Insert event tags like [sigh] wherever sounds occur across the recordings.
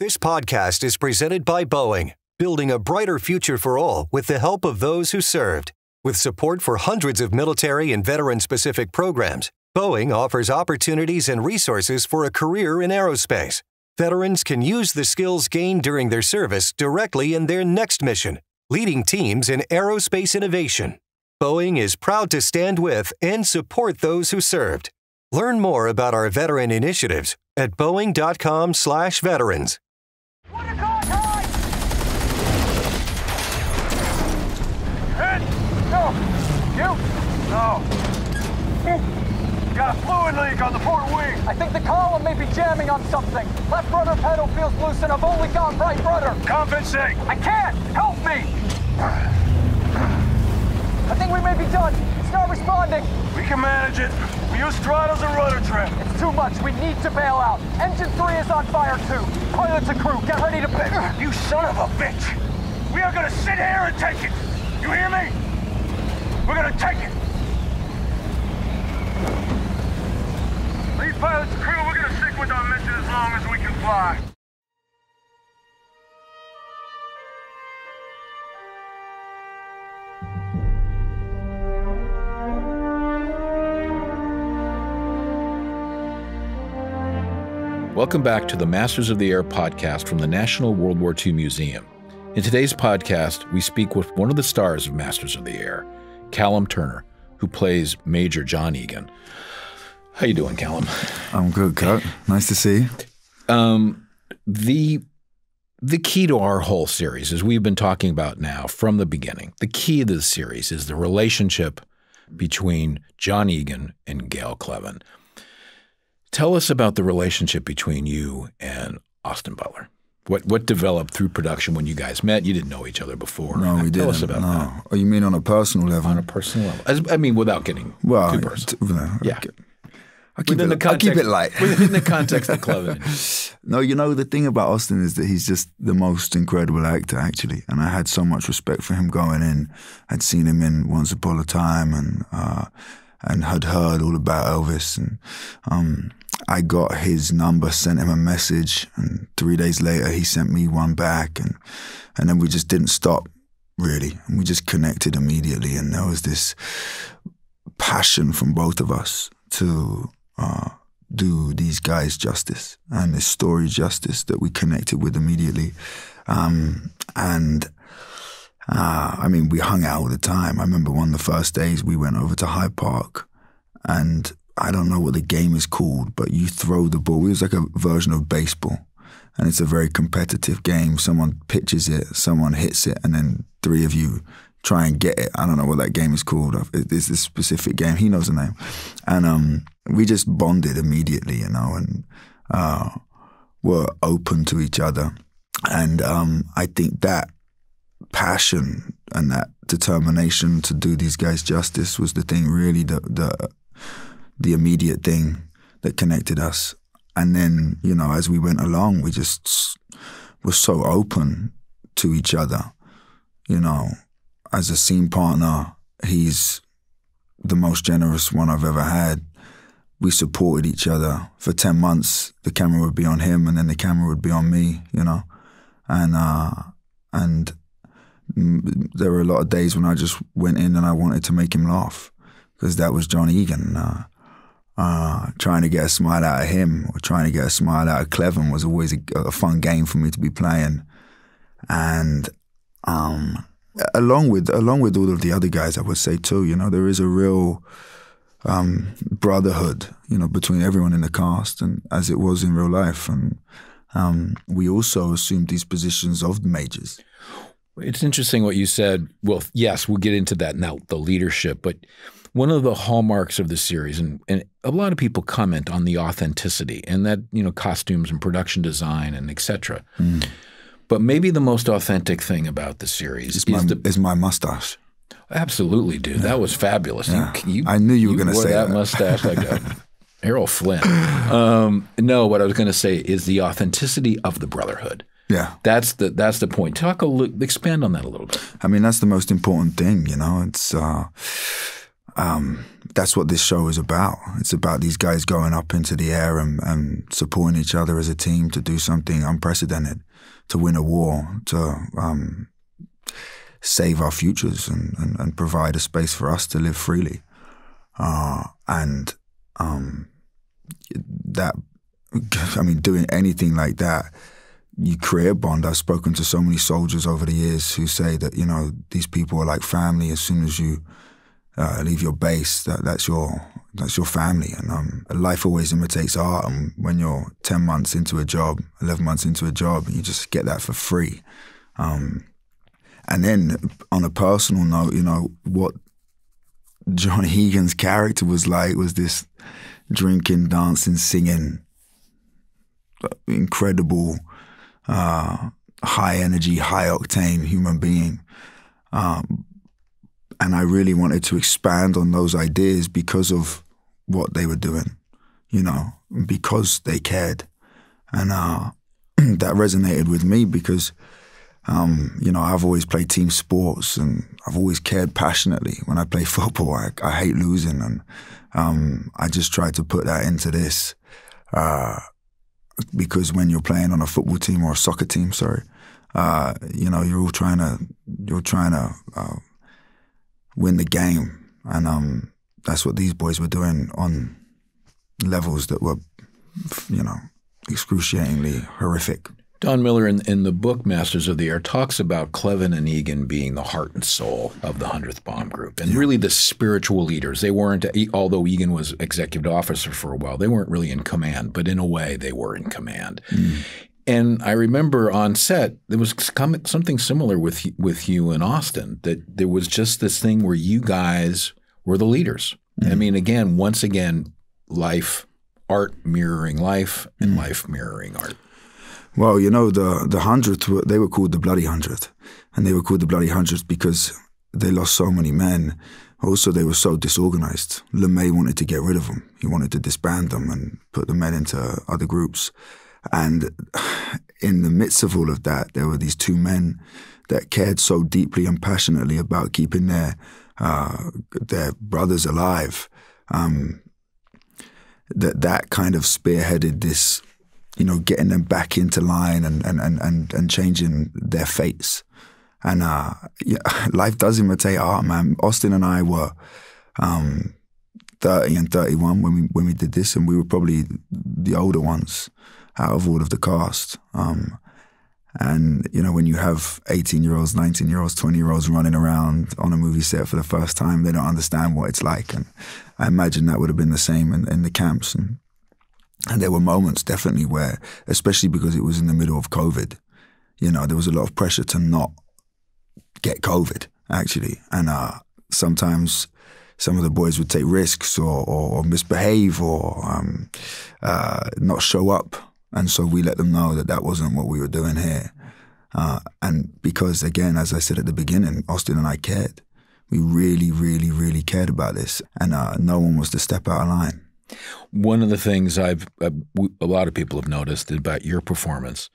This podcast is presented by Boeing, building a brighter future for all with the help of those who served. With support for hundreds of military and veteran specific programs, Boeing offers opportunities and resources for a career in aerospace. Veterans can use the skills gained during their service directly in their next mission, leading teams in aerospace innovation. Boeing is proud to stand with and support those who served. Learn more about our veteran initiatives at boeing.com/veterans. No! You? No. Got a fluid leak on the port wing. I think the column may be jamming on something. Left rudder pedal feels loose and I've only got right rudder. Compensate. I can't! Help me! I think we may be done. It's not responding. We can manage it. We use throttles and rudder trim. It's too much. We need to bail out. Engine 3 is on fire too. Pilots and crew, get ready to bail. You son of a bitch! We are gonna sit here and take it. You hear me? We're gonna take it. Lead pilots and crew, we're gonna stick with our mission as long as we can fly. Welcome back to the Masters of the Air podcast from the National World War II Museum. In today's podcast, we speak with one of the stars of Masters of the Air, Callum Turner, who plays Major John Egan. How you doing, Callum? I'm good, Kirk. Nice to see you. Um, the the key to our whole series, as we've been talking about now from the beginning, the key to the series is the relationship between John Egan and Gale Cleven. Tell us about the relationship between you and Austin Butler. What what developed through production when you guys met? You didn't know each other before. No, we Tell didn't. us about no. that Oh, you mean on a personal level? on a personal level. As, I mean, without getting well, too personal. no, Yeah. okay. I keep, Within it, the I keep it light. within the [laughs] context of Cleven. no, you know the thing about Austin is that he's just the most incredible actor, actually, and I had so much respect for him going in. I'd seen him in Once Upon a Time, and uh, and had heard all about Elvis, and um, I got his number, sent him a message, and three days later he sent me one back, and and then we just didn't stop really, and we just connected immediately, and there was this passion from both of us to uh, do these guys justice and this story justice that we connected with immediately. Um, and uh, I mean, we hung out all the time. I remember one of the first days we went over to Hyde Park, and I don't know what the game is called, but you throw the ball. It was like a version of baseball, and it's a very competitive game. Someone pitches it, someone hits it, and then three of you try and get it. I don't know what that game is called. It's this specific game. He knows the name, and um, we just bonded immediately, you know, and uh, were open to each other. And um, I think that passion and that determination to do these guys justice was the thing, really, the the the immediate thing that connected us. And then, you know, as we went along, we just were so open to each other, you know as a scene partner, he's the most generous one I've ever had. We supported each other for 10 months. The camera would be on him and then the camera would be on me, you know. And, uh, and there were a lot of days when I just went in and I wanted to make him laugh because that was John Egan. Uh, uh, trying to get a smile out of him or trying to get a smile out of Cleven was always a, a fun game for me to be playing. And, um, along with along with all of the other guys, I would say too. You know, there is a real um, brotherhood, you know, between everyone in the cast, and as it was in real life. And um, we also assumed these positions of the majors. It's interesting what you said. Well, yes, we'll get into that now, the leadership, but one of the hallmarks of the series, and, and a lot of people comment on the authenticity and that, you know, costumes and production design and et cetera. But maybe the most authentic thing about the series It's is my, the it's my mustache. absolutely, dude. That was fabulous. Yeah. You, you, I knew you were gonna wore say that, that. mustache like a [laughs] Errol Flynn. Um, no, what I was going to say is the authenticity of the brotherhood. Yeah, That's the that's the point. Talk a expand on that a little bit. I mean that's the most important thing. You know, it's. Uh, um, that's what this show is about. It's about these guys going up into the air and, and supporting each other as a team to do something unprecedented, to win a war, to um, save our futures and, and, and, provide a space for us to live freely. Uh, and um, that, [laughs] I mean, doing anything like that, you create a bond. I've spoken to so many soldiers over the years who say that, you know, these people are like family as soon as you uh, leave your base, that, that's your that's your family. And um, life always imitates art. And when you're 10 months into a job, 11 months into a job, you just get that for free. Um, and then on a personal note, you know, what John [laughs] Egan's character was like was this drinking, dancing, singing, incredible, uh, high energy, high octane human being. Um, and I really wanted to expand on those ideas because of what they were doing, you know, because they cared. And uh, [clears throat] that resonated with me because, um, you know, I've always played team sports and I've always cared passionately. When I play [laughs] football, I, I hate losing. And um, I just tried to put that into this uh, because when you're playing on a football team or a soccer team, sorry, uh, you know, you're all trying to, you're trying to, uh, win the game. And um, that's what these boys were doing on levels that were, you know, excruciatingly horrific. Don Miller in, in the book Masters of the Air talks about Cleven and Egan being the heart and soul of the 100th Bomb Group and yeah. really the spiritual leaders. They weren't, although Egan was executive officer for a while, they weren't really in command, but in a way they were in command. Mm. And I remember on set there was something similar with with you and Austin that there was just this thing where you guys were the leaders. Mm-hmm. I mean, again, once again, life, art mirroring life, and mm-hmm. life mirroring art. Well, you know, the the hundredth they were called the bloody hundredth, and they were called the bloody hundredth because they lost so many men. Also, they were so disorganized. LeMay wanted to get rid of them. He wanted to disband them and put the men into other groups. And [sighs] in the midst of all of that, there were these two men that cared so deeply and passionately about keeping their uh, their brothers alive. Um, that that kind of spearheaded this, you know, getting them back into line and and and and, changing their fates. And uh, yeah, [laughs] life does imitate art, man. Austin and I were um, thirty and thirty-one when we when we did this, and we were probably the older ones out of all of the cast. Um, and, you know, when you have 18 year olds, 19 year olds, 20 year olds running around on a movie set for the first time, they don't understand what it's like. And I imagine that would have been the same in, in the camps. And, and there were moments definitely where, especially because it was in the middle of COVID, you know, there was a lot of pressure to not get COVID, actually. And uh, sometimes some of the boys would take risks or, or, or misbehave or um, uh, not show up and so we let them know that that wasn't what we were doing here. Uh, and because, again, as I said at the beginning, Austin and I cared. We really, really, really cared about this. And uh, no one was to step out of line. One of the things I've, uh, a lot of people have noticed about your performance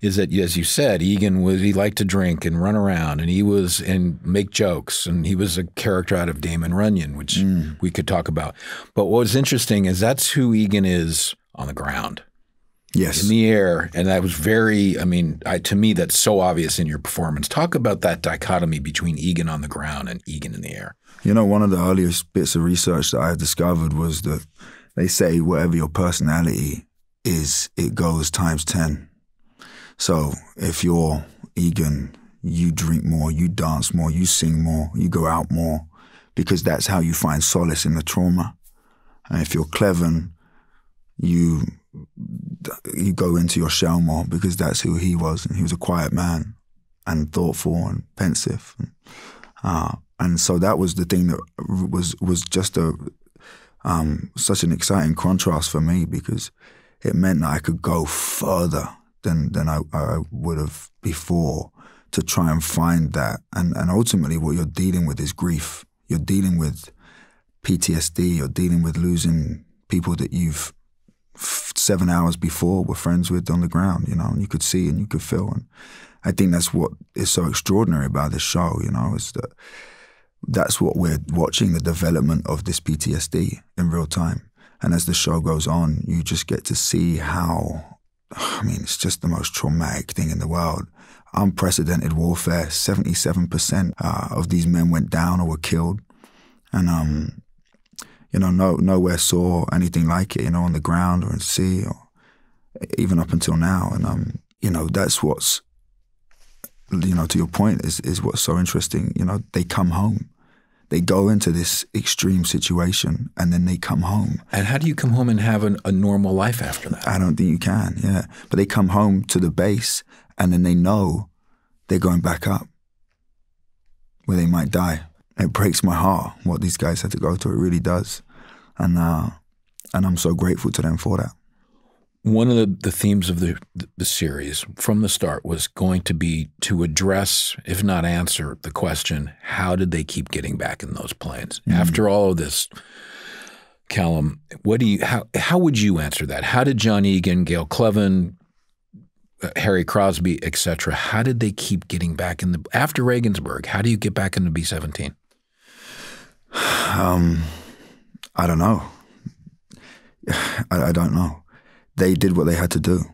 is that, as you said, Egan was, he liked to drink and run around and he was, and make jokes. And he was a character out of Damon Runyon, which mm. we could talk about. But what's interesting is that's who Egan is on the ground yes. in the air. And that was very, I mean, I, to me, that's so obvious in your performance. Talk about that dichotomy between Egan on the ground and Egan in the air. You know, one of the earliest bits of research that I discovered was that they say whatever your personality is, it goes times 10. So if you're Egan, you drink more, you dance more, you sing more, you go out more, because that's how you find solace in the trauma. And if you're Cleven, you you go into your shell more because that's who he was, and he was a quiet man and thoughtful and pensive, and, uh, and so that was the thing that was was just a um, such an exciting contrast for me because it meant that I could go further than than I, I would have before to try and find that, and and ultimately what you're dealing with is grief. You're dealing with PTSD. You're dealing with losing people that you've seven hours before were friends with on the ground, you know, and you could see and you could feel. And I think that's what is so extraordinary about this show, you know, is that that's what we're watching the development of this PTSD in real time. And as the show goes on, you just get to see how, I mean, it's just the most traumatic thing in the world. Unprecedented warfare. 77% uh, of these men went down or were killed. And, um, you know, no, nowhere saw anything like it, you know, on the ground or in sea or even up until now. And, um, you know, that's what's, you know, to your point, is, is what's so interesting. You know, they come home they go into this extreme situation and then they come home. And how do you come home and have an, a normal life after that? I don't think you can, yeah. But they come home to the base and then they know they're going back up where they might die. It breaks my heart what these guys had to go through. It really does. And, uh, and I'm so grateful to them for that one of the, the themes of the, the series from the start was going to be to address, if not answer, the question how did they keep getting back in those planes? Mm-hmm. After all of this, Callum, what do you how how would you answer that? How did John Egan, Gale Cleven, uh, Harry Crosby, etc. How did they keep getting back in the after Regensburg? How do you get back into B seventeen? [sighs] Um, I don't know. [sighs] I, I don't know they did what they had to do.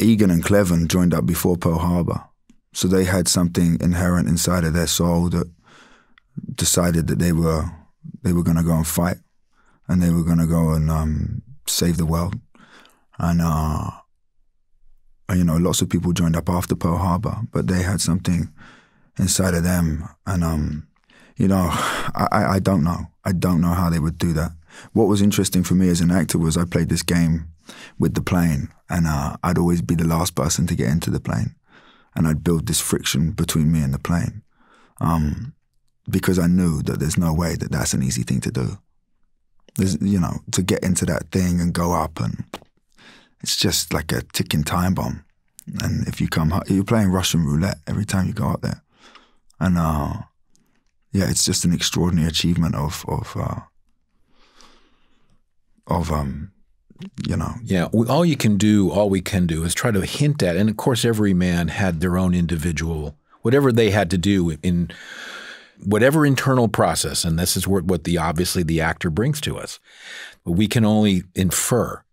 Egan and Cleven joined up before Pearl Harbor. So they had something inherent inside of their soul that decided that they were they were going to go and fight, and they were going to go and um, save the world. And, uh, you know, lots of people joined up after Pearl Harbor, but they had something inside of them. And um, you know, [sighs] I, I don't know. I don't know how they would do that. What was interesting for me as an actor was I played this game with the plane, and uh, I'd always be the last person to get into the plane, and I'd build this friction between me and the plane, um, because I knew that there's no way that that's an easy thing to do. There's, you know, to get into that thing and go up, and it's just like a ticking time bomb. And if you come, you're playing Russian roulette every time you go up there, and uh, yeah, it's just an extraordinary achievement of of uh, of um, you know. Yeah, all you can do, all we can do, is try to hint at, and of course, every man had their own individual, whatever they had to do in whatever internal process, and this is what, what the obviously the actor brings to us. We can only infer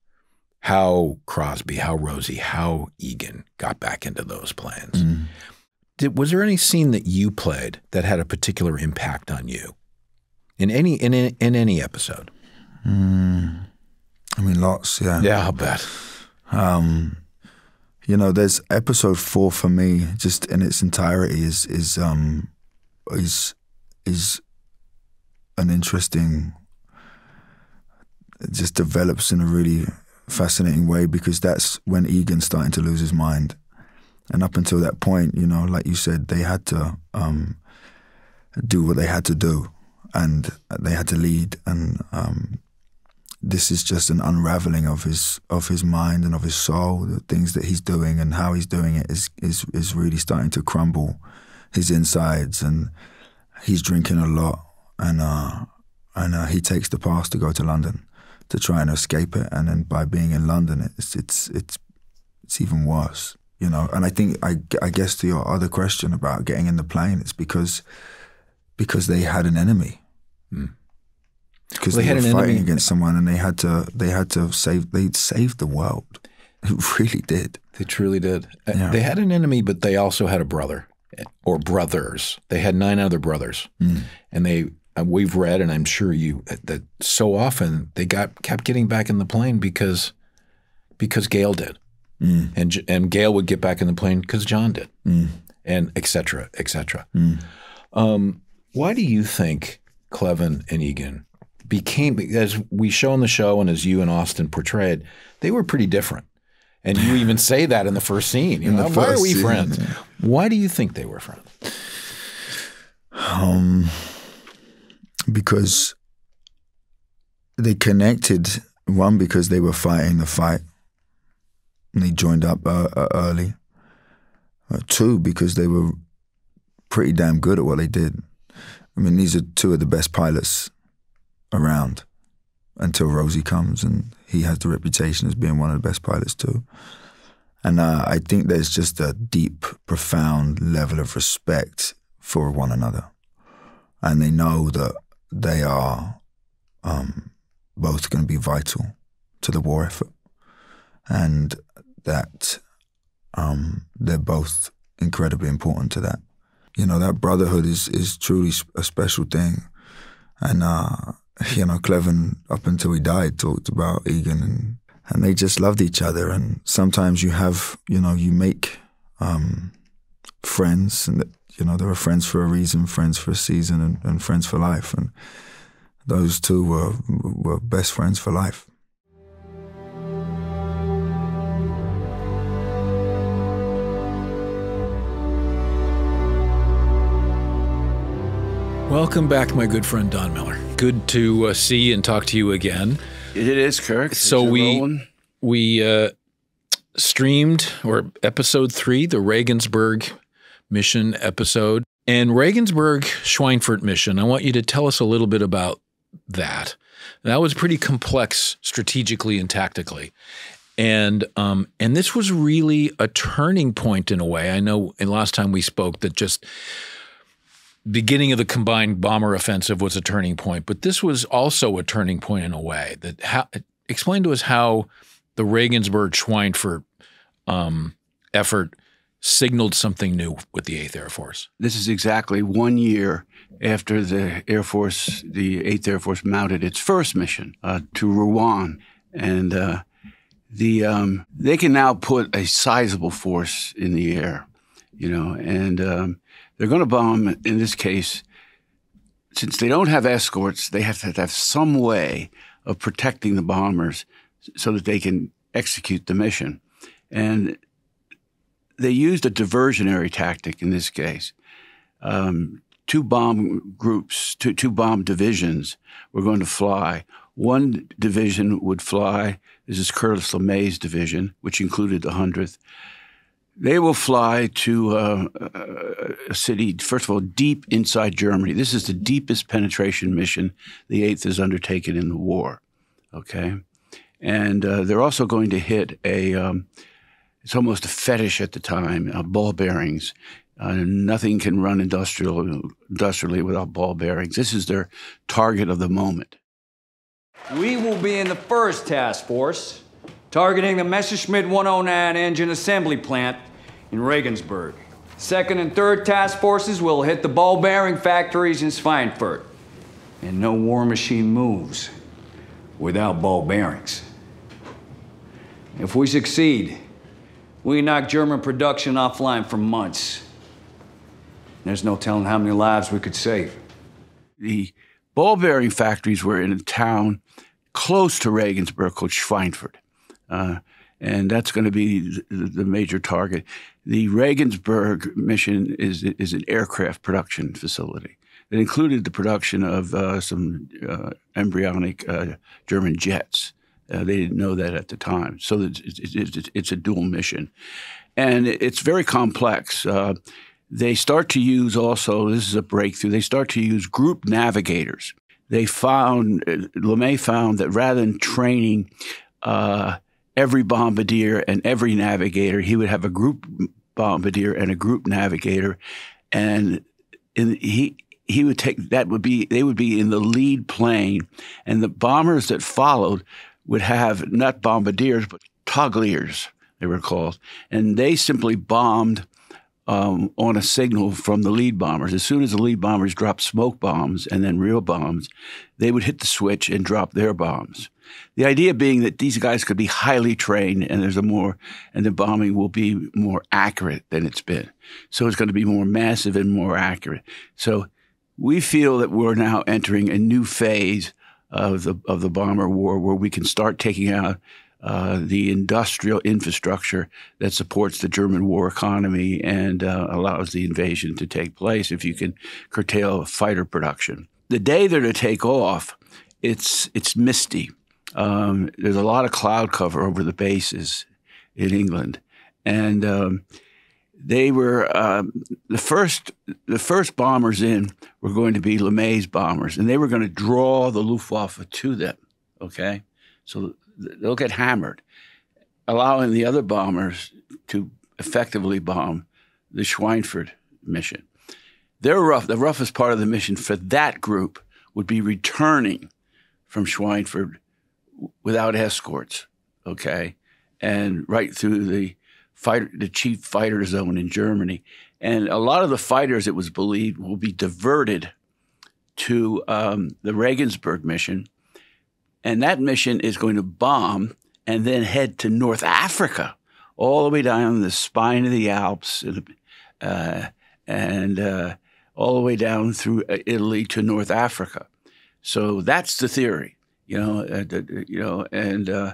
how Crosby, how Rosie, how Egan got back into those plans. Mm. Did, was there any scene that you played that had a particular impact on you in any in in any episode? Mm, I mean, lots. Yeah. Yeah, I'll bet. Um, you know, there's episode four for me, just in its entirety, is is um, is is an interesting. It just develops in a really fascinating way because that's when Egan's starting to lose his mind, and up until that point, you know, like you said, they had to um, do what they had to do, and they had to lead, and um, this is just an unraveling of his of his mind and of his soul. The things that he's doing and how he's doing it is is is really starting to crumble his insides, and he's drinking a lot, and uh, and uh, he takes the pass to go to London to try and escape it, and then by being in London, it's it's it's it's even worse, you know. And I think I I guess to your other question about getting in the plane, it's because because they had an enemy. Mm because well, they, they, were fighting enemy. against someone and they had to they had to save they saved the world. [laughs] It really did. They truly did. Uh, yeah. They had an enemy, but they also had a brother or brothers. They had nine other brothers, mm. and they uh, we've read, and I'm sure you that so often they got kept getting back in the plane because because Gale did, mm. and and Gale would get back in the plane because John did, mm. and et cetera, et cetera. Mm. Um, why do you think Cleven and Egan became, as we show in the show and as you and Austin portrayed, they were pretty different. And you even [laughs] say that in the first scene. You know, why are we scene, friends? Yeah. Why do you think they were friends? Um, because they connected. One, because they were fighting the fight, and they joined up uh, uh, early. Uh, two, because they were pretty damn good at what they did. I mean, these are two of the best pilots around until Rosie comes, and he has the reputation as being one of the best pilots too. And uh, I think there's just a deep, profound level of respect for one another. and they know that they are um, both going to be vital to the war effort, and that um, they're both incredibly important to that. You know, that brotherhood is is truly a special thing, and uh, you know, Cleven up until he died talked about Egan and and they just loved each other. And sometimes you have, you know, you make um, friends, and you know, there are friends for a reason, friends for a season, and, and friends for life. And those two were were best friends for life. Welcome back, my good friend Don Miller. Good to uh, see and talk to you again. It is, Kirk. So Is we rolling? we uh, streamed or episode three, the Regensburg mission episode, and Regensburg Schweinfurt mission. I want you to tell us a little bit about that. That was pretty complex strategically and tactically. And um, and this was really a turning point in a way. I know in last time we spoke that just beginning of the combined bomber offensive was a turning point, but this was also a turning point in a way. That how, explain to us how the Regensburg Schweinfurt um, effort signaled something new with the Eighth Air Force. This is exactly one year after the Air Force, the Eighth Air Force, mounted its first mission uh, to Rouen, and uh, the um, they can now put a sizable force in the air, you know, and um, they're going to bomb. In this case, since they don't have escorts, they have to have some way of protecting the bombers so that they can execute the mission, and they used a diversionary tactic in this case. Um, two bomb groups, two, two bomb divisions were going to fly. One division would fly, this is Curtis LeMay's division, which included the 100th. They will fly to uh, a city, first of all, deep inside Germany. This is the deepest penetration mission the 8th has undertaken in the war. Okay? And uh, they're also going to hit a, um, it's almost a fetish at the time, uh, ball bearings. Uh, nothing can run industrial, industrially without ball bearings. This is their target of the moment. We will be in the first task force, targeting the Messerschmitt 109 engine assembly plant in Regensburg. Second and third task forces will hit the ball bearing factories in Schweinfurt. And no war machine moves without ball bearings. If we succeed, we knock German production offline for months. There's no telling how many lives we could save. The ball bearing factories were in a town close to Regensburg called Schweinfurt. Uh, and that's going to be the, major target. The Regensburg mission is, is an aircraft production facility that included the production of uh, some uh, embryonic uh, German jets. Uh, they didn't know that at the time. So it's, it's, it's, it's a dual mission. And it's very complex. Uh, they start to use also, this is a breakthrough, they start to use group navigators. They found, uh, LeMay found that rather than training every bombardier and every navigator, he would have a group bombardier and a group navigator. And in, he, he would take, that would be, they would be in the lead plane. And the bombers that followed would have not bombardiers, but toggliers, they were called. And they simply bombed um, on a signal from the lead bombers. As soon as the lead bombers dropped smoke bombs and then real bombs, they would hit the switch and drop their bombs. The idea being that these guys could be highly trained and there's a more, and the bombing will be more accurate than it's been. So it's going to be more massive and more accurate. So we feel that we're now entering a new phase of the, of the bomber war where we can start taking out uh, the industrial infrastructure that supports the German war economy and uh, allows the invasion to take place if you can curtail fighter production. The day they're to take off, it's it's misty. Um, there's a lot of cloud cover over the bases in England, and um, they were um, the first the first bombers in were going to be LeMay's bombers, and they were going to draw the Luftwaffe to them. Okay, so they'll get hammered, allowing the other bombers to effectively bomb the Schweinfurt mission. Their rough, the roughest part of the mission for that group would be returning from Schweinfurt without escorts, okay, and right through the fighter, the chief fighter zone in Germany. And a lot of the fighters, it was believed, will be diverted to um, the Regensburg mission. And that mission is going to bomb and then head to North Africa, all the way down the spine of the Alps uh, and uh, all the way down through uh, Italy to North Africa. So that's the theory, you know, uh, you know, and uh,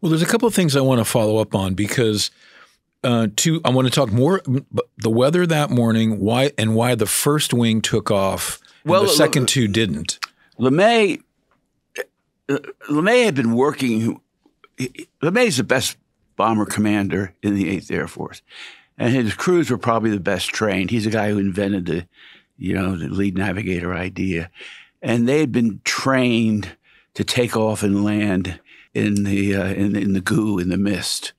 well, there's a couple of things I want to follow up on because uh, two, I want to talk more the weather that morning, why and why the first wing took off, well, the second two didn't. LeMay, uh, LeMay had been working. LeMay is the best bomber commander in the Eighth Air Force, and his crews were probably the best trained. He's the guy who invented the, you know, the lead navigator idea, and they had been trained to take off and land in the uh, in, in the goo in the mist,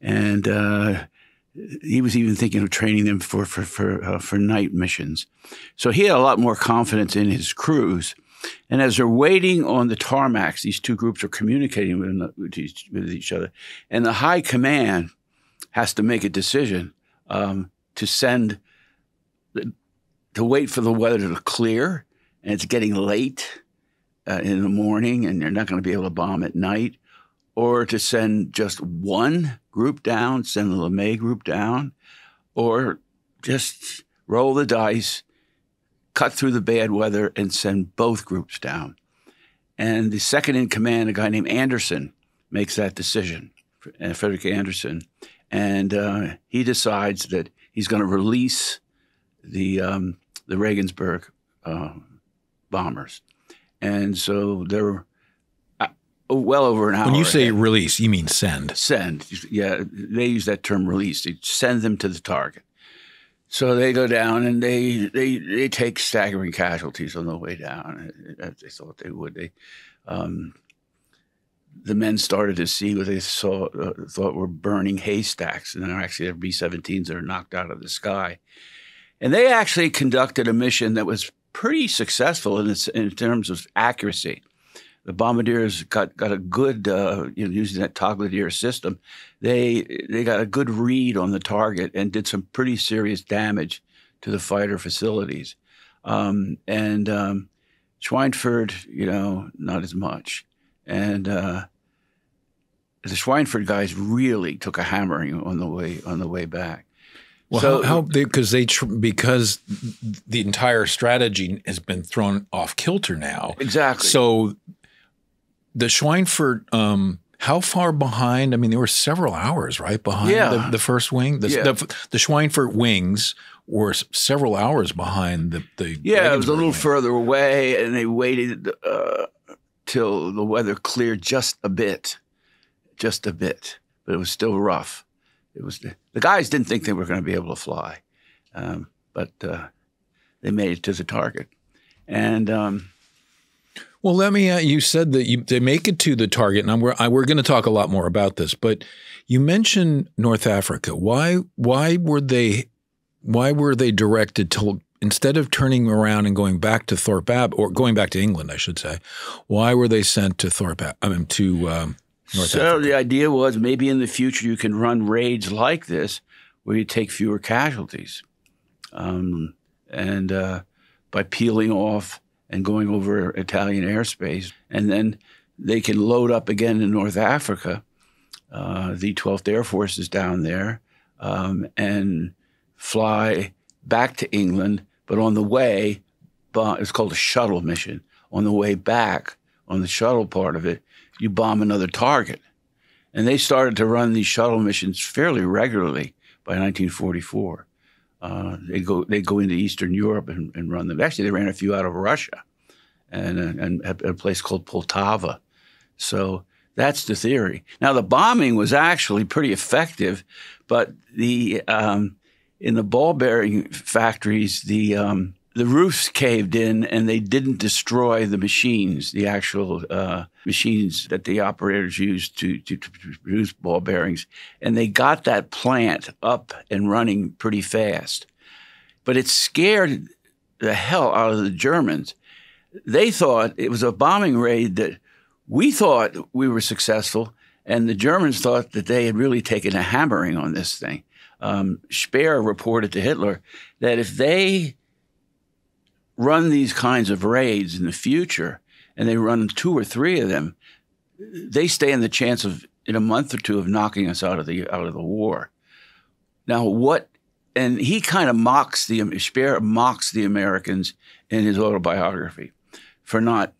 and uh, he was even thinking of training them for for for, uh, for night missions. So he had a lot more confidence in his crews. And as they're waiting on the tarmacs, these two groups are communicating with, each, with each other, and the high command has to make a decision um, to send to wait for the weather to clear, and it's getting late uh, in the morning, and you're not going to be able to bomb at night, or to send just one group down, send the LeMay group down, or just roll the dice, cut through the bad weather, and send both groups down. And the second in command, a guy named Anderson, makes that decision, Frederick Anderson. And uh, he decides that he's going to release the, um, the Regensburg uh, bombers. And so they're well over an hour. When you say release, you mean send. Send. Yeah, they use that term release. They send them to the target. So they go down and they they they take staggering casualties on the way down, as they thought they would. They, um, the men started to see what they saw uh, thought were burning haystacks, and they're actually B-17s that are knocked out of the sky. And they actually conducted a mission that was pretty successful in, its, in terms of accuracy the bombardiers got, got a good uh, you know using that togglier system. They they got a good read on the target and did some pretty serious damage to the fighter facilities. Um, and um, Schweinfurt, you know, not as much. And uh, the Schweinfurt guys really took a hammering on the way on the way back. Well, so, how because they, they because the entire strategy has been thrown off kilter now. Exactly. So the Schweinfurt, um, how far behind? I mean, there were several hours, right, behind yeah. the, the, first wing. The, yeah. the, the Schweinfurt wings were several hours behind the. the yeah, it was a little wing. further away, and they waited uh, till the weather cleared just a bit, just a bit, but it was still rough. It was the guys didn't think they were going to be able to fly, um, but uh, they made it to the target, and. Um, well, let me. Uh, you said that you, they make it to the target, and I'm, we're, I, we're going to talk a lot more about this. But you mentioned North Africa. Why? Why were they? Why were they directed to instead of turning around and going back to Thorpe Ab or going back to England, I should say? Why were they sent to Thorpe? I mean, to um, North so Africa? the idea was maybe in the future you can run raids like this where you take fewer casualties, um, and uh, by peeling off and going over Italian airspace. And then they can load up again in North Africa. Uh, the 12th Air Force is down there um, and fly back to England. But on the way, it's called a shuttle mission. On the way back, on the shuttle part of it, you bomb another target. And they started to run these shuttle missions fairly regularly by 1944. Uh, they go they go into Eastern Europe and, and, run them. Actually, they ran a few out of Russia, and and at a place called Poltava. So that's the theory. Now the bombing was actually pretty effective, but the um, in the ball bearing factories the um, the roofs caved in and they didn't destroy the machines, the actual uh, machines that the operators used to, to, to, produce ball bearings. And they got that plant up and running pretty fast. But it scared the hell out of the Germans. They thought it was a bombing raid that we thought we were successful, and the Germans thought that they had really taken a hammering on this thing. Um, Speer reported to Hitler that if they run these kinds of raids in the future, and they run two or three of them, they stand the chance of in a month or two of knocking us out of the out of the war. Now, what? And he kind of mocks the Speer mocks the Americans in his autobiography for not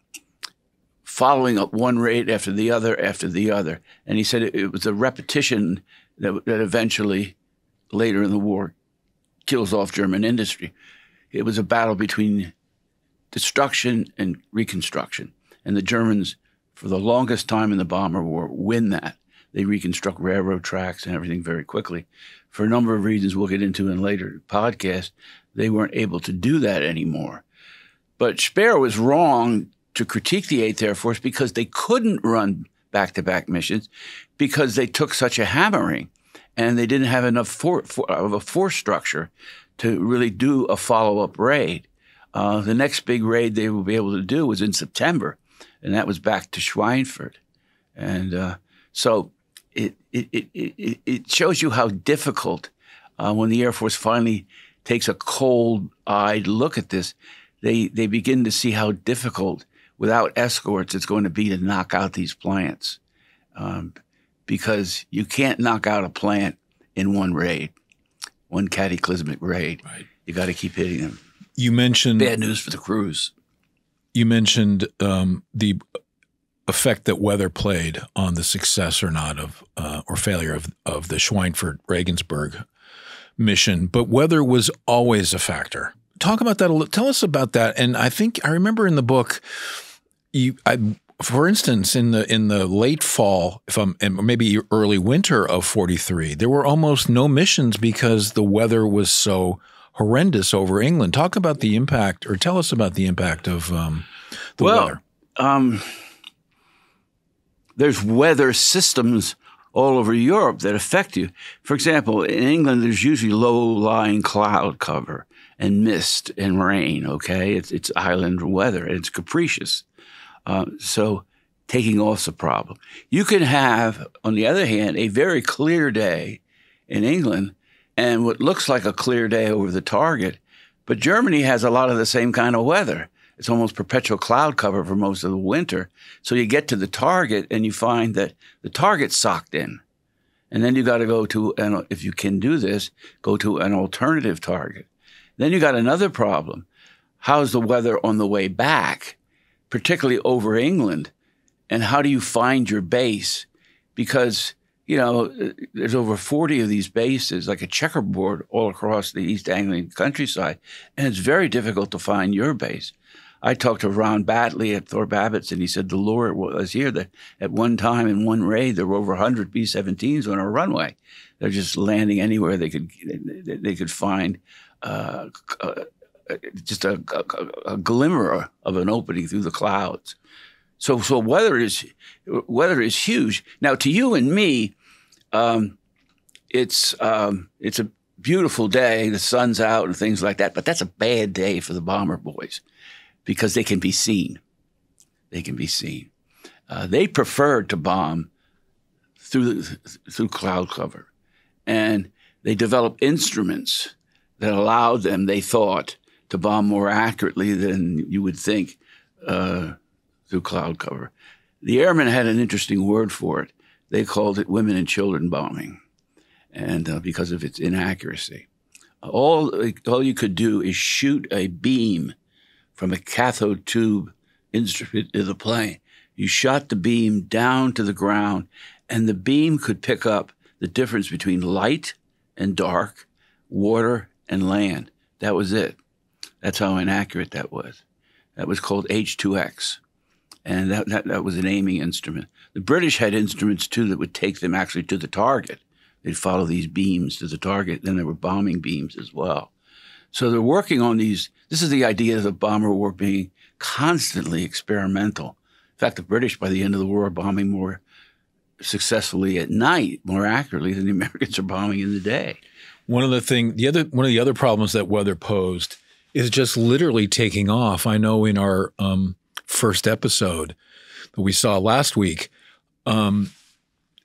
following up one raid after the other after the other. And he said it, it was a repetition that, that eventually, later in the war, kills off German industry. It was a battle between destruction and reconstruction. And the Germans, for the longest time in the bomber war, win that. They reconstruct railroad tracks and everything very quickly. For a number of reasons we'll get into in later podcasts, they weren't able to do that anymore. But Speer was wrong to critique the Eighth Air Force because they couldn't run back to back missions because they took such a hammering and they didn't have enough for, for, of a force structure to really do a follow up raid. Uh, the next big raid they will be able to do was in September, and that was back to Schweinfurt. And uh, so it, it, it, it, shows you how difficult, uh, when the Air Force finally takes a cold eyed look at this, they, they begin to see how difficult, without escorts, it's going to be to knock out these plants. Um, because you can't knock out a plant in one raid, one cataclysmic raid. Right. You got to keep hitting them. You mentioned bad news for the crews. You mentioned um, the effect that weather played on the success or not of uh, or failure of of the Schweinfurt Regensburg mission, but weather was always a factor. Talk about that a little. Tell us about that. And I think I remember in the book, you, I, for instance, in the in the late fall, if I'm and maybe early winter of '43, there were almost no missions because the weather was so horrendous over England. Talk about the impact, or tell us about the impact of um, the well, weather. Um, there's weather systems all over Europe that affect you. For example, in England, there's usually low-lying cloud cover and mist and rain. Okay, it's it's island weather and it's capricious. Uh, so taking off's a problem. You can have, on the other hand, a very clear day in England and what looks like a clear day over the target, but Germany has a lot of the same kind of weather it's almost perpetual cloud cover for most of the winter. So you get to the target and you find that the target's socked in. And then you got to go to, and if you can do this, go to an alternative target. Then you got another problem. How's the weather on the way back, particularly over England? And how do you find your base? Because, you know, there's over 40 of these bases, like a checkerboard all across the East Anglian countryside. And it's very difficult to find your base. I talked to Ron Batley at Thorpe Abbotts, and he said the lure was here that at one time in one raid there were over 100 B-17s on our runway. They're just landing anywhere they could they could find uh, uh, just a, a, a, glimmer of an opening through the clouds. So so weather is weather is huge. Now to you and me, um, it's um, it's a beautiful day. The sun's out and things like that. But that's a bad day for the bomber boys because they can be seen. They can be seen. Uh, they preferred to bomb through through cloud cover, and they developed instruments that allowed them, they thought, to bomb more accurately than you would think uh, through cloud cover. The airmen had an interesting word for it. They called it women and children bombing, and uh, because of its inaccuracy, all all you could do is shoot a beam from a cathode tube instrument to the plane. You shot the beam down to the ground, and the beam could pick up the difference between light and dark, water and land. That was it. That's how inaccurate that was. That was called H2X. And that, that, that was an aiming instrument. The British had instruments too that would take them actually to the target. They'd follow these beams to the target. Then there were bombing beams as well. So they're working on these. This is the idea of the bomber war being constantly experimental. In fact, the British, by the end of the war, are bombing more successfully at night, more accurately than the [laughs] Americans are bombing in the day. One of the thing, the other one of the other problems that weather posed is just literally taking off. I know in our um, first episode that we saw last week, um,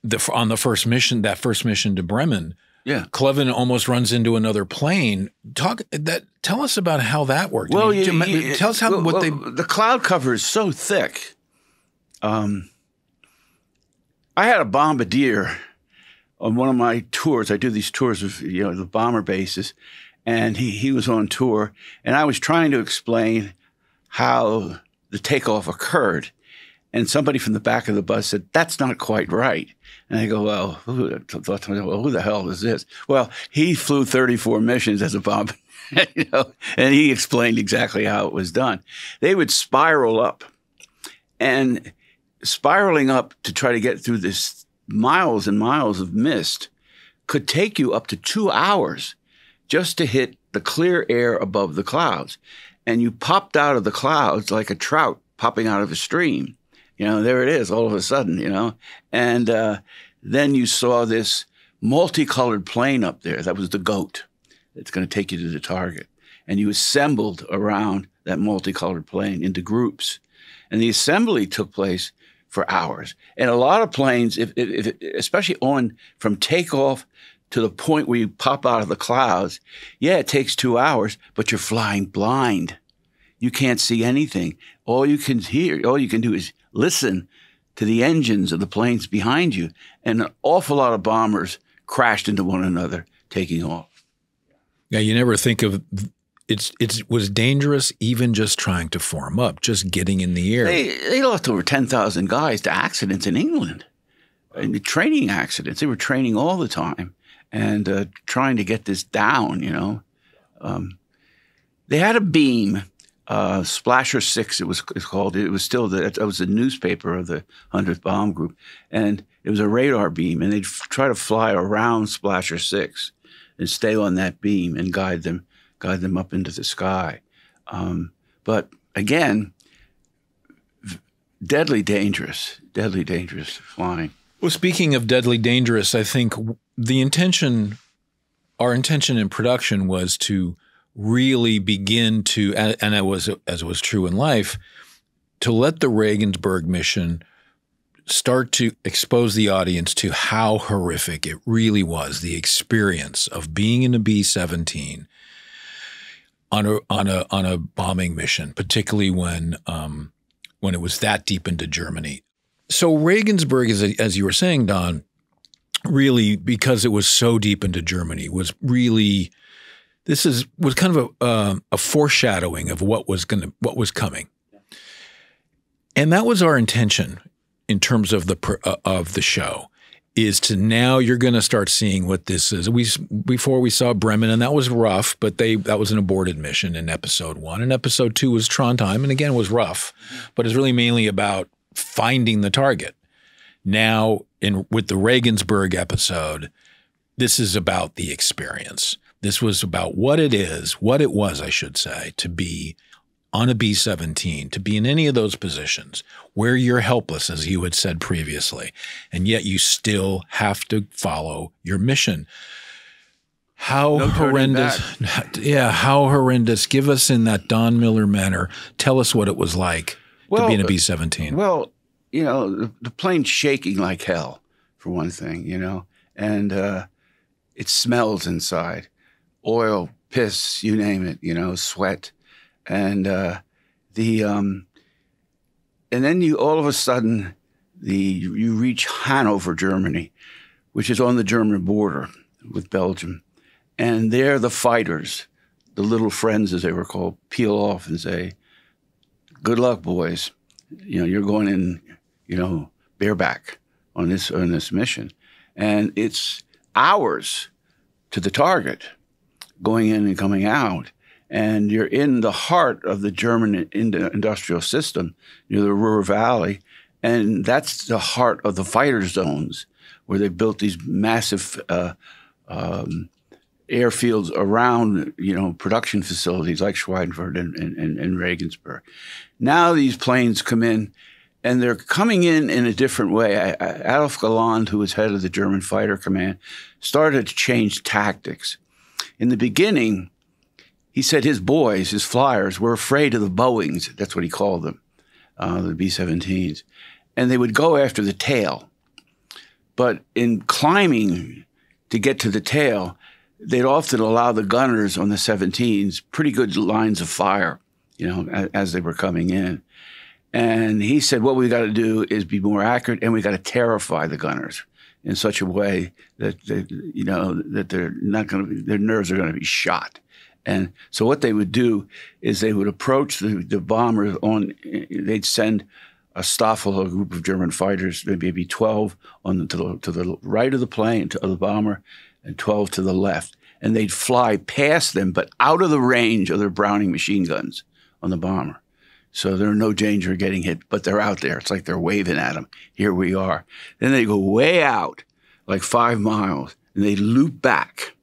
the, on the first mission, that first mission to Bremen, Yeah. Cleven almost runs into another plane. Talk that. Tell us about how that worked. I Well, mean, you, you- tell us how well, what well, they. The cloud cover is so thick. Um, I had a bombardier on one of my tours. I do these tours of you know the bomber bases, and he he was on tour, and I was trying to explain how the takeoff occurred, and somebody from the back of the bus said that's not quite right. And I go, well, who, who the hell is this? Well, he flew 34 missions as a bomb, [laughs] you know, and he explained exactly how it was done. They would spiral up, and spiraling up to try to get through this miles and miles of mist could take you up to two hours just to hit the clear air above the clouds. And you popped out of the clouds like a trout popping out of a stream. You know, there it is all of a sudden, you know. And uh, then you saw this multicolored plane up there. That was the goat. It's going to take you to the target. And you assembled around that multicolored plane into groups. And the assembly took place for hours. And a lot of planes, if, if, if, especially on from takeoff to the point where you pop out of the clouds, yeah, it takes two hours, but you're flying blind. You can't see anything. All you can hear, all you can do is listen to the engines of the planes behind you. And an awful lot of bombers crashed into one another taking off. Yeah, you never think of it's it was dangerous even just trying to form up, just getting in the air. They, they lost over 10,000 guys to accidents in England, and training accidents. They were training all the time and uh, trying to get this down, you know. Um, they had a beam, uh, Splasher 6, it was called. It was still, the, it was the newspaper of the 100th Bomb Group. And it was a radar beam, and they'd f- try to fly around Splasher 6 and stay on that beam and guide them, guide them up into the sky. Um, but again, deadly dangerous, deadly dangerous flying. Well, speaking of deadly dangerous, I think the intention, our intention in production was to really begin to, and it was as was true in life, to let the Regensburg mission start to expose the audience to how horrific it really was, the experience of being in a B seventeen on a on a on a bombing mission, particularly when um, when it was that deep into Germany. So Regensburg, as as you were saying, Don, really because it was so deep into Germany, was really this is was kind of a uh, a foreshadowing of what was going to what was coming, and that was our intention in terms of the uh, of the show is to now you're going to start seeing what this is. We before we saw Bremen and that was rough, but they that was an aborted mission in episode 1 and episode 2 was Trondheim and again was rough, but it's really mainly about finding the target. Now in with the Regensburg episode, this is about the experience. This was about what it is, what it was, I should say, to be on a B 17, to be in any of those positions where you're helpless, as you had said previously, and yet you still have to follow your mission. How No horrendous. [laughs] Yeah, how horrendous. Give us in that Don Miller manner, tell us what it was like to be in a uh, B 17. Well, you know, the, the plane's shaking like hell, for one thing, you know, and uh, it smells inside oil, piss, you name it, you know, sweat. And uh, the, um, and then you all of a sudden, the you reach Hanover, Germany, which is on the German border with Belgium. And there the fighters, the little friends as they were called, peel off and say, Good luck, boys you know, you're going in, you know, bareback on this on this mission, and it's hours to the target, going in and coming out, and you're in the heart of the German in- industrial system, near the Ruhr Valley, and that's the heart of the fighter zones, where they built these massive. Uh, um, airfields around, you know, production facilities like Schweinfurt and, and, and Regensburg. Now these planes come in, and they're coming in in a different way. I, I, Adolf Galland, who was head of the German Fighter Command, started to change tactics. In the beginning, he said his boys, his flyers, were afraid of the Boeings. That's what he called them, uh, the B 17s. And they would go after the tail. But in climbing to get to the tail, they'd often allow the gunners on the 17s pretty good lines of fire, you know, as, as they were coming in. And he said, what we got to do is be more accurate and we got to terrify the gunners in such a way that, they, you know, that they're not going to be, their nerves are going to be shot. And so what they would do is they would approach the, the bombers on, they'd send a Staffel, a group of German fighters, maybe 12 on the, to, the, to the right of the plane, to the bomber, and 12 to the left. And they'd fly past them, but out of the range of their Browning machine guns on the bomber. So they're no danger of getting hit, but they're out there. It's like they're waving at them. Here we are. Then they go way out, like five miles, and they loop back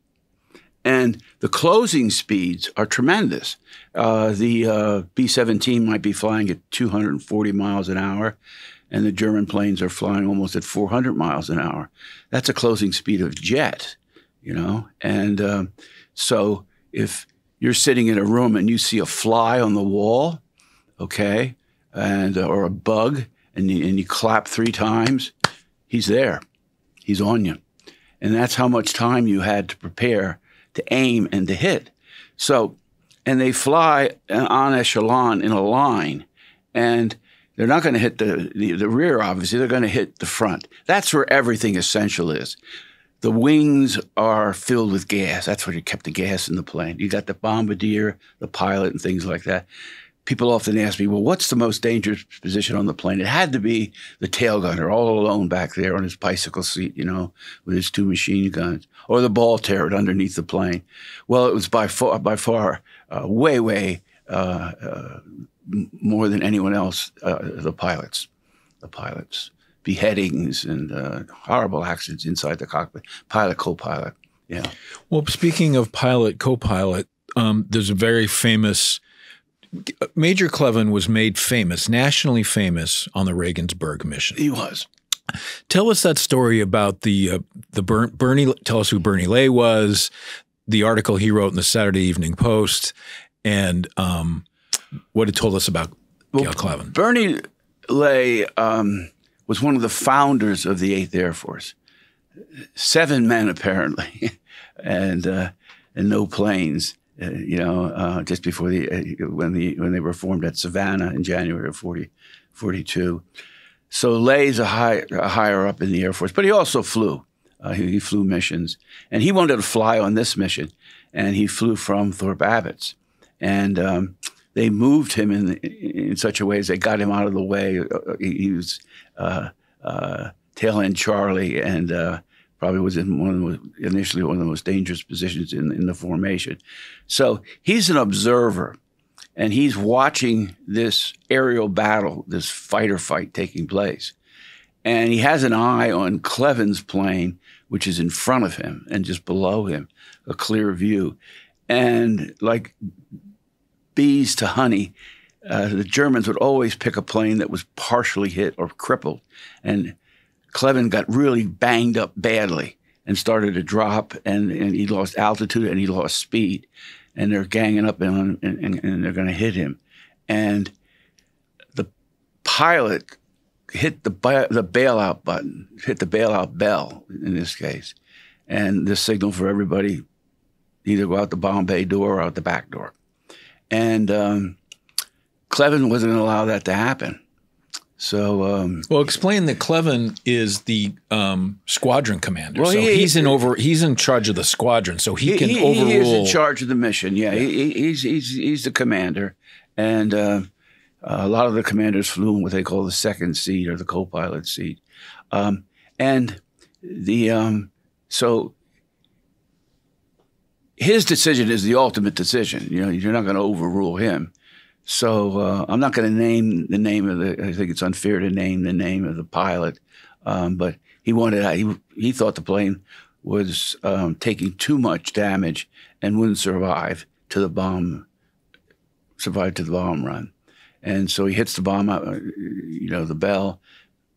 and the closing speeds are tremendous. Uh, the uh, B 17 might be flying at 240 miles an hour, and the German planes are flying almost at 400 miles an hour. That's a closing speed of jet, you know? And um, so if you're sitting in a room and you see a fly on the wall, okay, and uh, or a bug, and you, and you clap three times, he's there. He's on you. And that's how much time you had to prepare to aim and to hit. So, and they fly on echelon in a line, and they're not going to hit the, the, the rear, obviously. They're going to hit the front. That's where everything essential is. The wings are filled with gas. That's where you kept the gas in the plane. You got the bombardier, the pilot, and things like that people often ask me, well, what's the most dangerous position on the plane? It had to be the tail gunner all alone back there on his bicycle seat, you know, with his two machine guns, or the ball turret underneath the plane. Well, it was by far, by far, uh, way, way uh, uh, more than anyone else, uh, the pilots, the pilots. Beheadings and uh, horrible accidents inside the cockpit. Pilot, co-pilot. Yeah. Well, speaking of pilot, co-pilot, um, there's a very famous Major Cleven was made famous, nationally famous, on the Regensburg mission. He was. Tell us that story about the uh, the Ber- Beirne. Tell us who Beirne Lay was. The article he wrote in the Saturday Evening Post, and um, what it told us about well, Gale Cleven. Beirne Lay um, was one of the founders of the Eighth Air Force. Seven men apparently, [laughs] and uh, and no planes. Uh, you know, uh, just before the uh, when the when they were formed at Savannah in January of 40, 42. So Lay's a, high, a higher up in the Air Force, but he also flew. Uh, he, he, flew missions, and he wanted to fly on this mission, and he flew from Thorpe Abbotts, and um, they moved him in in such a way as they got him out of the way. Uh, he, he was tail end Charlie and probably was in one of the initially one of the most dangerous positions in, in the formation. So he's an observer and he's watching this aerial battle, this fighter fight taking place. And he has an eye on Cleven's plane, which is in front of him and just below him, a clear view. And like bees to honey, uh, the Germans would always pick a plane that was partially hit or crippled. And Cleven got really banged up badly and started to drop, and, and he lost altitude and he lost speed. And they're ganging up and, and, and they're going to hit him. And the pilot hit the, the bailout button, hit the bailout bell in this case. And the signal for everybody either go out the bomb bay door or out the back door. And um, Cleven wasn't going to allow that to happen. So, um, well, explain that Cleven is the um, squadron commander. Well, so he, he's in over. He's in charge of the squadron, so he, he can he, overrule. He is in charge of the mission. Yeah, yeah. he's he's he's the commander, and uh, a lot of the commanders flew in what they call the second seat or the co-pilot seat, um, and the um, so his decision is the ultimate decision. You know, you're not going to overrule him. So uh, I'm not going to name the name of the. I think it's unfair to name the name of the pilot, um, but he wanted. He he thought the plane was um, taking too much damage and wouldn't survive to the bomb. Survive to the bomb run, and so he hits the bomb. Uh, you know the bell.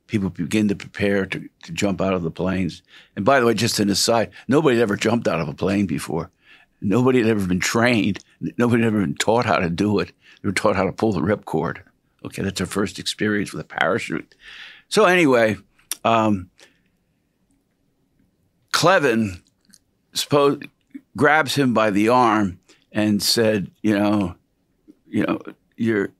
People begin to prepare to, to jump out of the planes. And by the way, just an aside, nobody had ever jumped out of a plane before. Nobody had ever been trained. Nobody had ever been taught how to do it. They were taught how to pull the ripcord. Okay, that's their first experience with a parachute. So anyway, um, Cleven suppose, grabs him by the arm and said, "You know, you know, you're."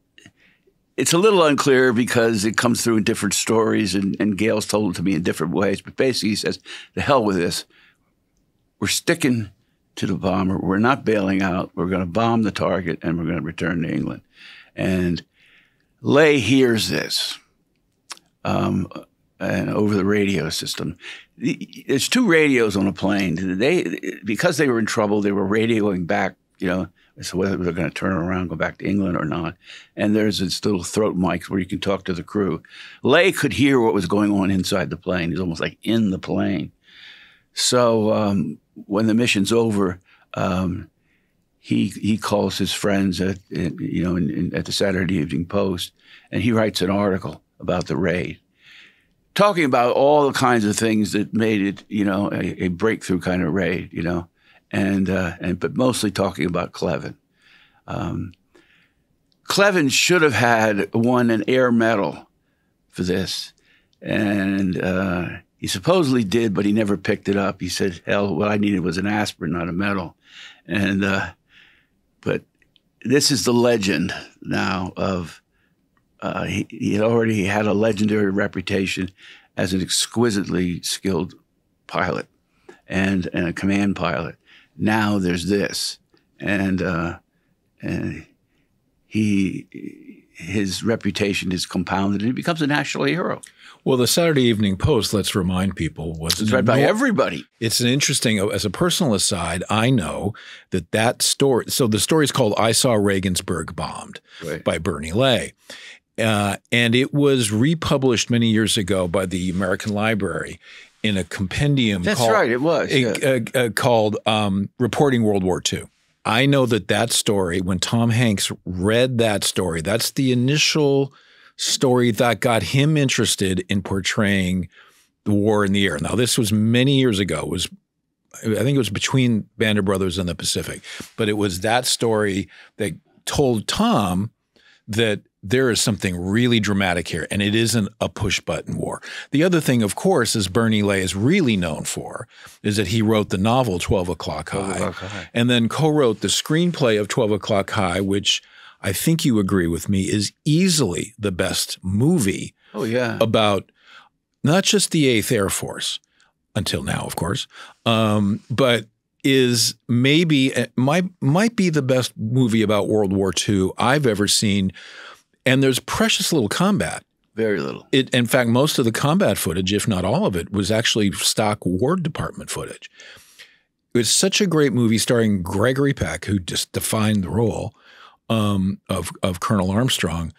It's a little unclear because it comes through in different stories, and, and Gale's told it to me in different ways. But basically, he says, "The hell with this. We're sticking to the bomber. We're not bailing out. We're going to bomb the target, and we're going to return to England." And Lay hears this. Um, and over the radio system. There's two radios on a plane. They because they were in trouble, they were radioing back. You know, so whether they're going to turn around, go back to England or not. And there's this little throat mic where you can talk to the crew. Lay could hear what was going on inside the plane. He's almost like in the plane. So um, when the mission's over, um, he he calls his friends at you know in, in, at the Saturday Evening Post, and he writes an article about the raid talking about all the kinds of things that made it, you know, a, a breakthrough kind of raid, you know, and uh, and but mostly talking about Cleven. Um, Cleven should have had won an air medal for this, and uh, he supposedly did, but he never picked it up. He said, "Hell, what I needed was an aspirin, not a medal," and uh, but this is the legend now of uh, he, he had already had a legendary reputation as an exquisitely skilled pilot and, and a command pilot. Now there's this, and uh, and he his reputation is compounded, and he becomes a national hero. Well, the Saturday Evening Post, let's remind people, was it's read by everybody. It's an interesting, as a personal aside, I know that that story. So the story is called "I Saw Regensburg Bombed" right. by Beirne Lay, uh, and it was republished many years ago by the American Library in a compendium. That's called, right, it was yeah. uh, uh, called um, "Reporting World War II." I know that that story, when Tom Hanks read that story, that's the initial story that got him interested in portraying the war in the air. Now, this was many years ago. It was I think it was between Band of Brothers and the Pacific, but it was that story that told Tom that there is something really dramatic here, and it isn't a push button war. The other thing, of course, is Beirne Lay is really known for is that he wrote the novel 12 O'Clock High, 12 High. and then co wrote the screenplay of 12 O'Clock High, which I think you agree with me is easily the best movie. Oh, yeah. About not just the 8th Air Force, until now, of course, um, but is maybe might might be the best movie about World War II I've ever seen and there's precious little combat. Very little. It, in fact, most of the combat footage, if not all of it, was actually stock War Department footage. It was such a great movie starring Gregory Peck, who just defined the role um, of of Colonel Armstrong.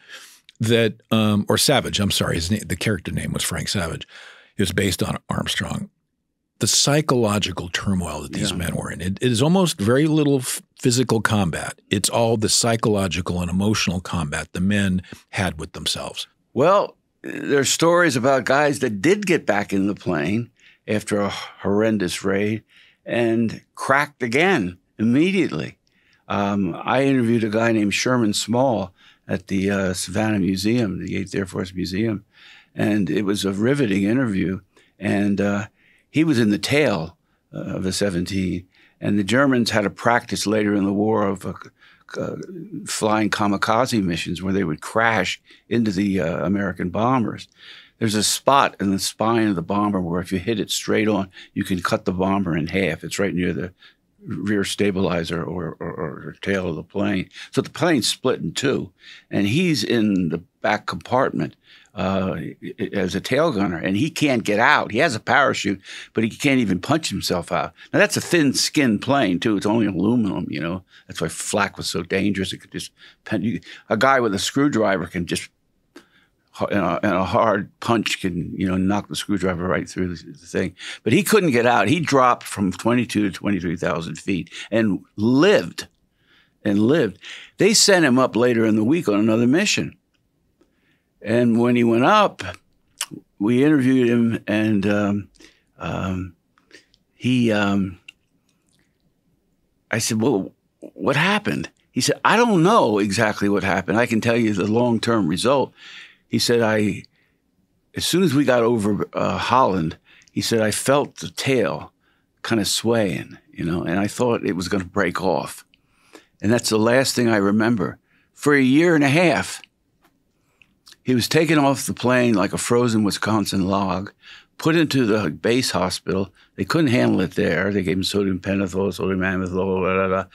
That um, or Savage, I'm sorry, his name, the character name was Frank Savage. It was based on Armstrong the psychological turmoil that these yeah. men were in. It, it is almost very little f- physical combat. It's all the psychological and emotional combat the men had with themselves. Well, there's stories about guys that did get back in the plane after a horrendous raid and cracked again immediately. Um, I interviewed a guy named Sherman Small at the uh, Savannah Museum, the 8th Air Force Museum, and it was a riveting interview. And uh, he was in the tail uh, of the 17, and the Germans had a practice later in the war of uh, uh, flying kamikaze missions where they would crash into the American bombers. There's a spot in the spine of the bomber where if you hit it straight on, you can cut the bomber in half. It's right near the rear stabilizer or, or, or, tail of the plane. So the plane's split in two, and he's in the back compartment uh, as a tail gunner, and he can't get out. He has a parachute, but he can't even punch himself out. Now that's a thin skinned plane too. It's only aluminum, you know. That's why flak was so dangerous. It could just a guy with a screwdriver can just and a, and a, hard punch can you know knock the screwdriver right through the, thing. But he couldn't get out. He dropped from twenty two to twenty three thousand feet and lived and lived. They sent him up later in the week on another mission and when he went up, we interviewed him, and um, um, he um, I said, Well, what happened? He said, I don't know exactly what happened. I can tell you the long term result. He said, I, as soon as we got over uh, Holland, he said, I felt the tail kind of swaying, you know, and I thought it was going to break off. And that's the last thing I remember. For a year and a half, he was taken off the plane like a frozen Wisconsin log, put into the base hospital. They couldn't handle it there. They gave him sodium pentothal, sodium amytal, blah, blah, blah,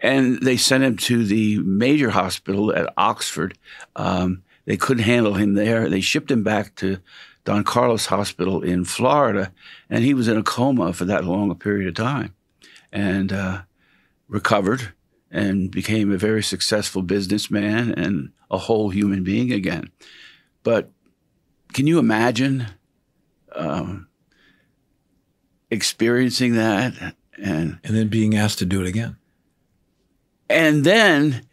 and they sent him to the major hospital at Oxford. Um, they couldn't handle him there. They shipped him back to Don Carlos Hospital in Florida, and he was in a coma for that long a period of time, and uh, recovered and became a very successful businessman and a whole human being again. But can you imagine um, experiencing that and and then being asked to do it again? And then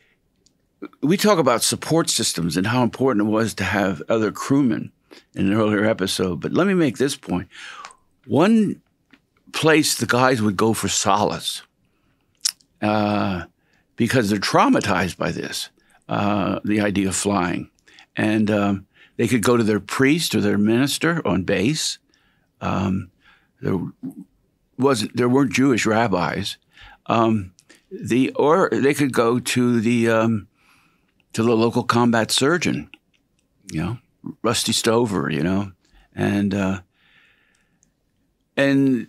we talk about support systems and how important it was to have other crewmen in an earlier episode. But let me make this point. One place the guys would go for solace uh, because they're traumatized by this, uh, the idea of flying. And um, they could go to their priest or their minister on base. Um, there wasn't there weren't Jewish rabbis. Um, the or they could go to the um, to the local combat surgeon, you know, Rusty Stover, you know, and uh, and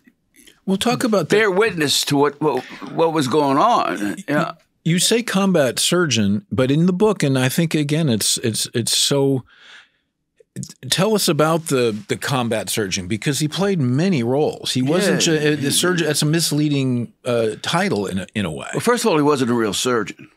we'll talk about bear that. witness to what, what what was going on. Yeah. You say combat surgeon, but in the book, and I think again, it's it's it's so Tell us about the the combat surgeon because he played many roles. He wasn't yeah. a, the surgeon. That's a misleading uh, title in a, in a way. Well, first of all, he wasn't a real surgeon.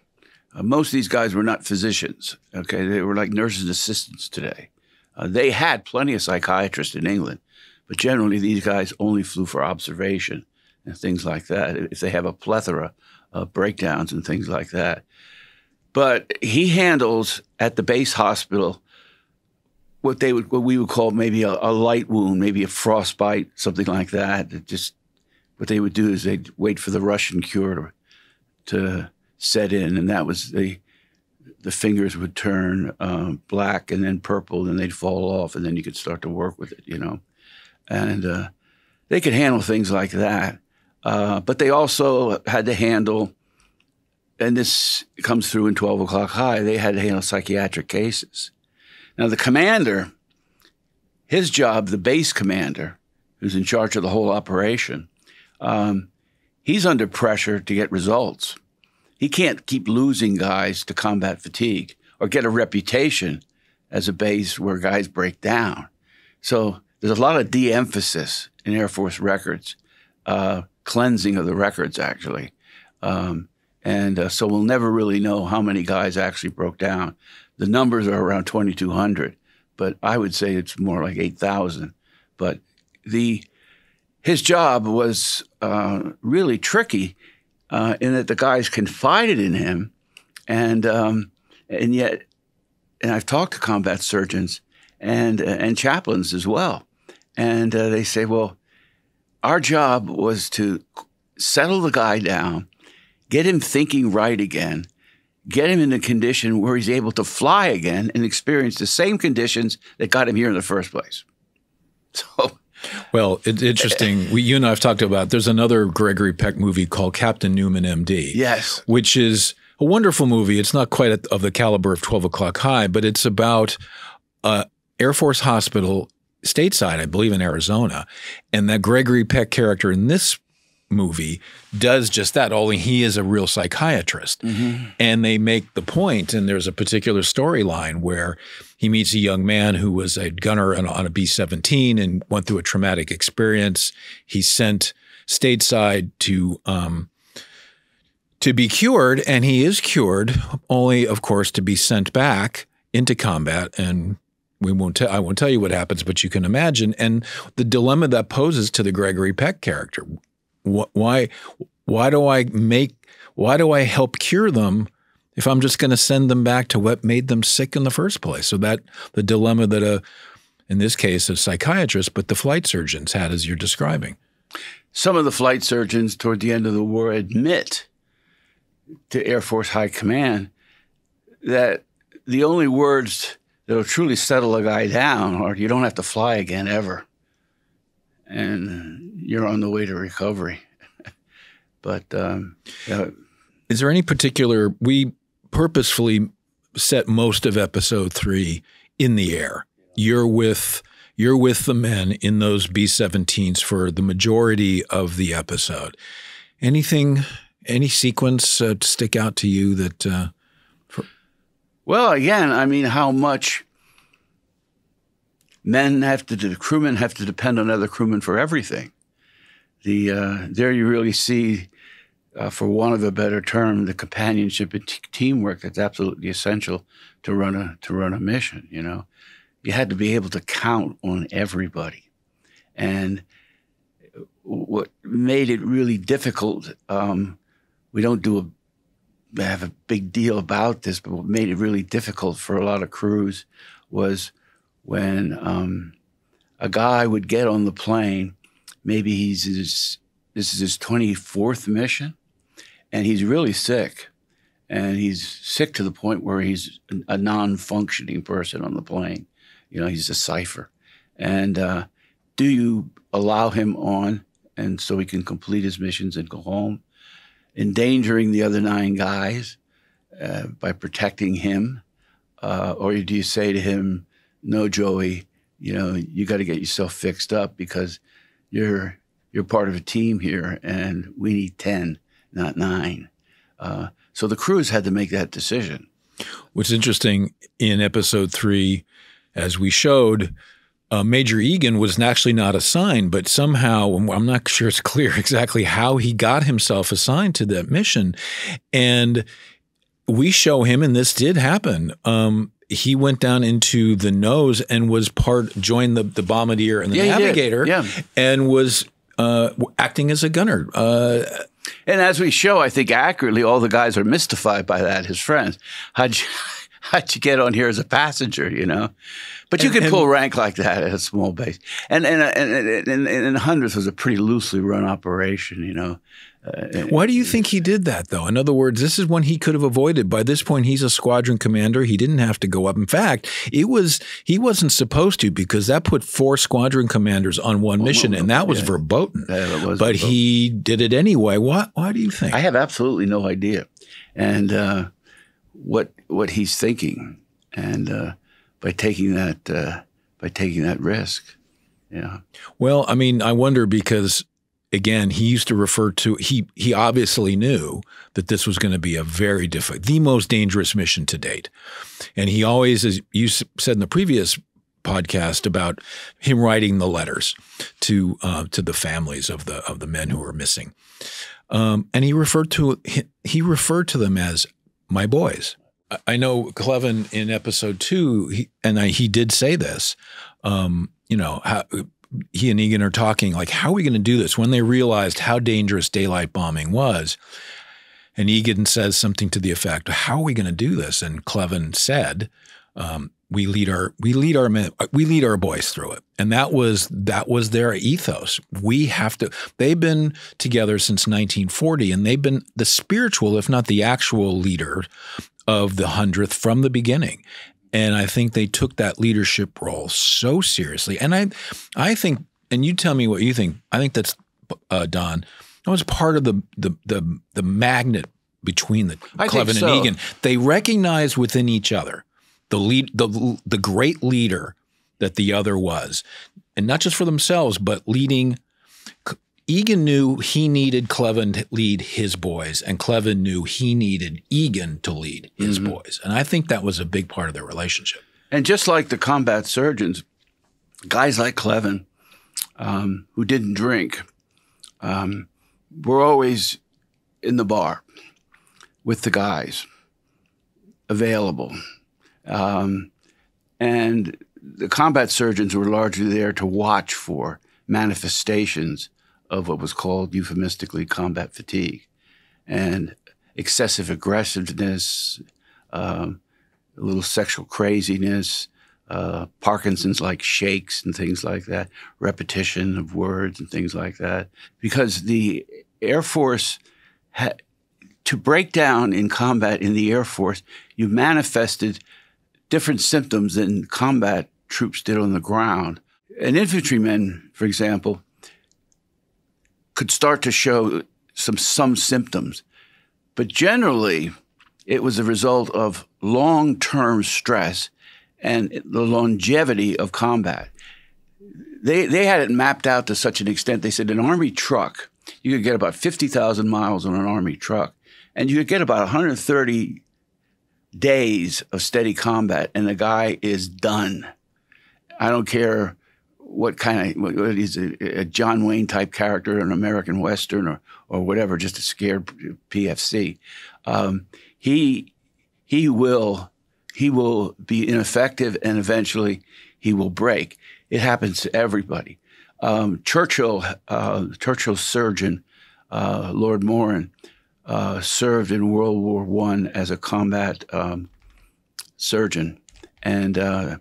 Uh, most of these guys were not physicians. Okay, they were like nurses assistants today. Uh, they had plenty of psychiatrists in England, but generally these guys only flew for observation and things like that. If they have a plethora of breakdowns and things like that, but he handles at the base hospital what they would what we would call maybe a, a light wound, maybe a frostbite, something like that. It just what they would do is they'd wait for the Russian cure to, to set in, and that was the the fingers would turn um, black and then purple, and they'd fall off, and then you could start to work with it, you know. And uh, they could handle things like that, uh, but they also had to handle, and this comes through in Twelve O'clock High. They had to handle psychiatric cases, now, the commander, his job, the base commander, who's in charge of the whole operation, um, he's under pressure to get results. He can't keep losing guys to combat fatigue or get a reputation as a base where guys break down. So there's a lot of de emphasis in Air Force records, uh, cleansing of the records, actually. Um, and uh, so we'll never really know how many guys actually broke down. The numbers are around 2,200, but I would say it's more like 8,000. But the his job was uh, really tricky uh, in that the guys confided in him, and um, and yet, and I've talked to combat surgeons and and chaplains as well, and uh, they say, well, our job was to settle the guy down, get him thinking right again, get him in a condition where he's able to fly again and experience the same conditions that got him here in the first place. [laughs] So. Well, it's interesting. we, you and I have talked about. There's another Gregory Peck movie called Captain Newman, M.D. Yes, which is a wonderful movie. It's not quite of the caliber of Twelve O'clock High, but it's about uh, Air Force Hospital stateside, I believe, in Arizona, and that Gregory Peck character in this movie does just that, only he is a real psychiatrist. Mm-hmm. And they make the point, and there's a particular storyline where he meets a young man who was a gunner on a B 17 and went through a traumatic experience. He's sent stateside to, um, to be cured, and he is cured, only, of course, to be sent back into combat and we won't tell I won't tell you what happens, but you can imagine. And the dilemma that poses to the Gregory Peck character why why do I make why do I help cure them if I'm just going to send them back to what made them sick in the first place? So that the dilemma that a in this case a psychiatrist, but the flight surgeons had as you're describing. Some of the flight surgeons toward the end of the war admit to Air Force High Command that the only words that'll truly settle a guy down are you don't have to fly again ever. And you're on the way to recovery. [laughs] but um, uh, is there any particular, we purposefully set most of episode three in the air. You're with you're with the men in those B-17s for the majority of the episode. Anything, any sequence uh, stick out to you that? Uh, for- well, again, I mean, how much men have to, the crewmen have to depend on other crewmen for everything. The uh, there you really see, uh, for want of a better term, the companionship and t- teamwork that's absolutely essential to run a to run a mission. You know, you had to be able to count on everybody, and what made it really difficult. Um, we don't do a have a big deal about this, but what made it really difficult for a lot of crews was when um, a guy would get on the plane. Maybe he's his, this is his 24th mission, and he's really sick. And he's sick to the point where he's a non functioning person on the plane. You know, he's a cipher. And uh, do you allow him on and so he can complete his missions and go home, endangering the other nine guys uh, by protecting him? Uh, or do you say to him, no, Joey, you know, you got to get yourself fixed up because you're you're part of a team here, and we need ten, not nine. Uh, so the crews had to make that decision. What's interesting in episode three, as we showed, uh, Major Egan was actually not assigned, but somehow I'm not sure it's clear [laughs] exactly how he got himself assigned to that mission, and we show him, and this did happen. Um, he went down into the nose and was part joined the the bombardier and the Yeah, navigator, Yeah. and was uh, acting as a gunner. Uh, And as we show, I think accurately, all the guys are mystified by that. His friends, how'd you, [laughs] how'd you get on here as a passenger? You know, but you And- could pull and- rank like that at a small base. And and and and, and, and hundreds was a pretty loosely run operation. You know, uh, why do you think he did that, though? In other words, this is one he could have avoided. By this point, he's a squadron commander. He didn't have to go up. In fact, it was he wasn't supposed to because that put four squadron commanders on one mission, and that was yeah. verboten. Yeah, was but verboten. he did it anyway. Why? Why do you think? I have absolutely no idea, and uh, what what he's thinking, and uh, by taking that uh, by taking that risk, yeah. Well, I mean, I wonder because again, he used to refer to he he obviously knew that this was going to be a very difficult, the most dangerous mission to date, and he always, as you said in the previous podcast about him writing the letters to uh, to the families of the of the men who were missing, um, and he referred to he, he referred to them as my boys. I- I know Cleven in episode two, he, and I, he did say this. Um, you know, how, he and Egan are talking like, how are we going to do this? When they realized how dangerous daylight bombing was, and Egan says something to the effect, "How are we going to do this?" And Cleven said, um, "We lead our we lead our men, we lead our boys through it." And that was that was their ethos. We have to. They've been together since 1940, and they've been the spiritual, if not the actual leader of the hundredth from the beginning. And I think they took that leadership role so seriously. And I, I think, and you tell me what you think. I think that's uh, Don. That was part of the the the, the magnet between the I Cleven so. and Egan. They recognized within each other the lead, the the great leader that the other was, and not just for themselves, but leading. Egan knew he needed Cleven to lead his boys, and Cleven knew he needed Egan to lead his Mm-hmm. boys. And I think that was a big part of their relationship. And just like the combat surgeons, guys like Cleven, um, who didn't drink, um, were always in the bar with the guys, available. Um, and the combat surgeons were largely there to watch for manifestations of what was called euphemistically combat fatigue and excessive aggressiveness, um, a little sexual craziness, uh, Parkinson's like shakes and things like that, repetition of words and things like that. Because the Air Force ha- to break down in combat in the Air Force, you manifested different symptoms than combat troops did on the ground. An infantryman, for example, could start to show some some symptoms, but generally, it was a result of long-term stress and the longevity of combat. They they had it mapped out to such an extent. They said an army truck, you could get about fifty thousand miles on an army truck, and you could get about 130 days of steady combat, and the guy is done. I don't care what kind of what, is a, a John Wayne type character, an American Western, or or whatever, just a scared PFC. Um, he he will he will be ineffective, and eventually he will break. It happens to everybody. Um, Churchill, uh, Churchill's surgeon, uh, Lord Moran, uh, served in World War One as a combat um, surgeon, and uh,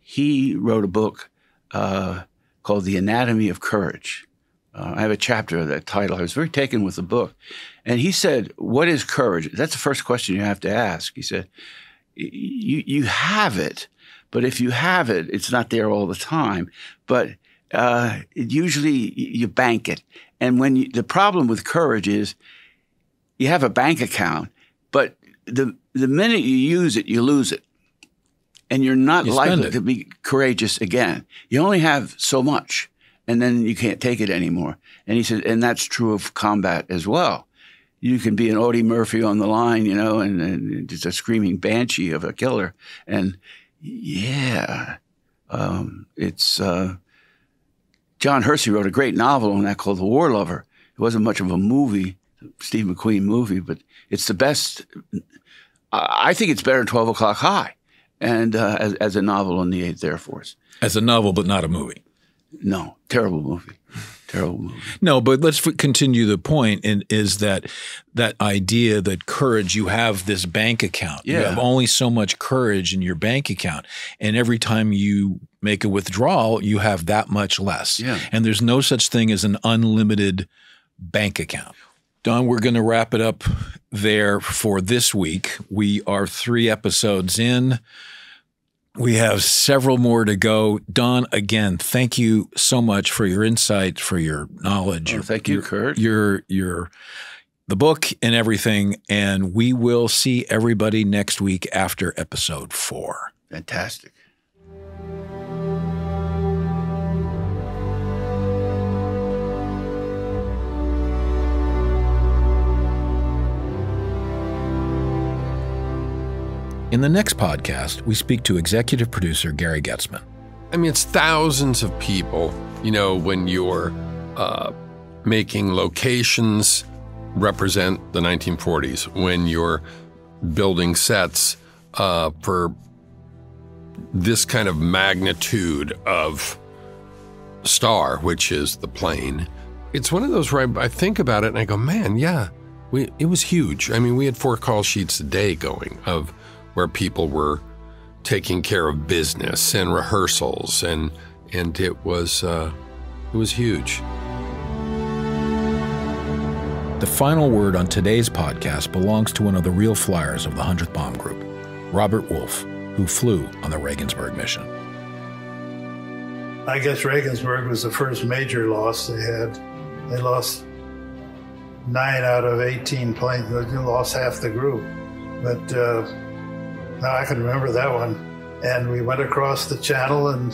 he wrote a book uh, called The Anatomy of Courage. Uh, I have a chapter of that title. I was very taken with the book. And he said, What is courage? That's the first question you have to ask. He said, You, you have it, but if you have it, it's not there all the time. But uh, usually you bank it. And when you, the problem with courage is you have a bank account, but the, the minute you use it, you lose it and you're not You likely to be courageous again. You only have so much, and then you can't take it anymore. And he said, and that's true of combat as well. You can be an Audie Murphy on the line, you know, and, and just a screaming banshee of a killer, and yeah, um, it's. Uh, John Hersey wrote a great novel on that called The War Lover. It wasn't much of a movie, Steve McQueen movie, but it's the best. I I think it's better than Twelve O'clock High, and uh, as, as a novel on the Eighth Air Force. As a novel, but not a movie. No, terrible movie, terrible movie. No, but let's continue the point. And is that that idea that courage? You have this bank account. Yeah. You have only so much courage in your bank account, and every time you make a withdrawal, you have that much less. Yeah. And there's no such thing as an unlimited bank account. Don, we're going to wrap it up there for this week. We are three episodes in. We have several more to go. Don, again, thank you so much for your insight, for your knowledge. Oh, your- thank you, your, Kirk. Your your the book and everything. And we will see everybody next week after episode four. Fantastic. In the next podcast, we speak to executive producer Gary Goetzman. I mean, it's thousands of people. You know, when you're uh, making locations represent the 1940s, when you're building sets uh, for this kind of magnitude of star, which is the plane, it's one of those where I, I think about it and I go, man, yeah, we, it was huge. I mean, we had four call sheets a day going of where people were taking care of business and rehearsals, and and it was uh, it was huge. The final word on today's podcast belongs to one of the real flyers of the 100th Bomb Group, Robert Wolf, who flew on the Regensburg mission. I guess Regensburg was the first major loss they had. They lost nine out of 18 planes. They lost half the group. But uh, now I can remember that one. And we went across the channel and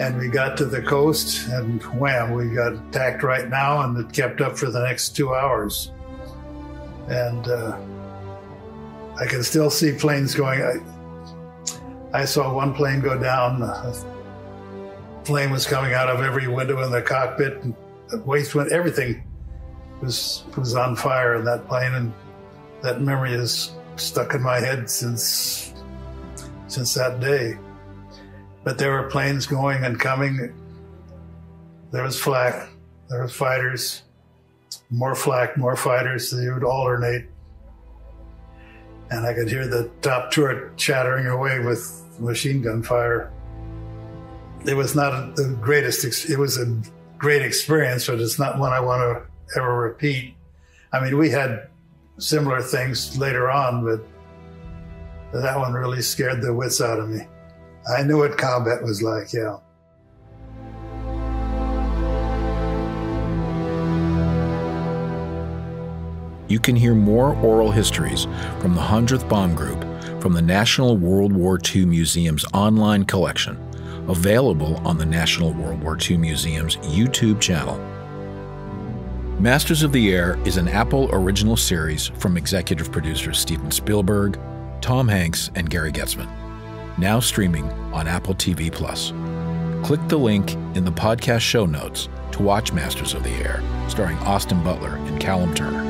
and we got to the coast and wham, we got attacked right now and it kept up for the next two hours. And uh, I can still see planes going. I, I saw one plane go down. Uh, flame was coming out of every window in the cockpit. And waste went everything was was on fire in that plane, and that memory is stuck in my head since since that day. But there were planes going and coming. There was flak. There was fighters. More flak, more fighters. They would alternate. And I could hear the top turret chattering away with machine gun fire it was not the greatest. It was a great experience, but it's not one I want to ever repeat. I mean, we had similar things later on, but that one really scared the wits out of me. I knew what combat was like, yeah. You can hear more oral histories from the 100th Bomb Group from the National World War II Museum's online collection, available on the National World War II Museum's YouTube channel. Masters of the Air is an Apple original series from executive producers Steven Spielberg, Tom Hanks, and Gary Goetzman. Now streaming on Apple TV Plus. Click the link in the podcast show notes to watch Masters of the Air, starring Austin Butler and Callum Turner.